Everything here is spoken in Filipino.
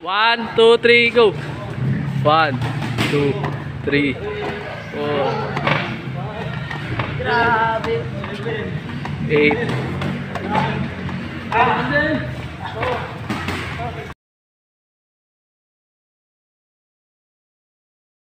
One, two, three, go. One, two, three, four, Grabe. eight, ah.